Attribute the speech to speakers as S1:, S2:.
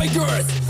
S1: my girth